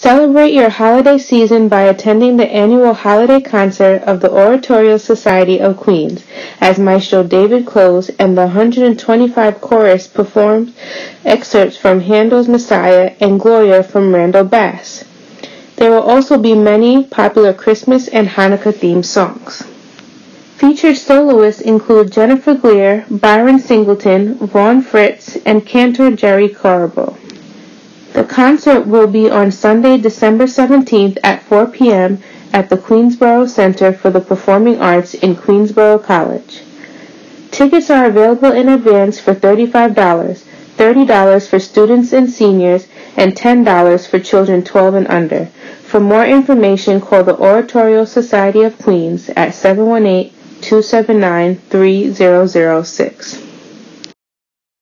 Celebrate your holiday season by attending the annual holiday concert of the Oratorio Society of Queens as Maestro David Close and the 125 chorus perform excerpts from Handel's Messiah and Gloria from Randol Bass. There will also be many popular Christmas and Hanukkah themed songs. Featured soloists include Jennifer Glear, Byron Singleton, Vaughn Fritz, and cantor Jerry Corbo. The concert will be on Sunday, December 17th at 4 p.m. at the Queensborough Center for the Performing Arts in Queensborough College. Tickets are available in advance for $35, $30 for students and seniors, and $10 for children 12 and under. For more information, call the Oratorio Society of Queens at 718 279 3006.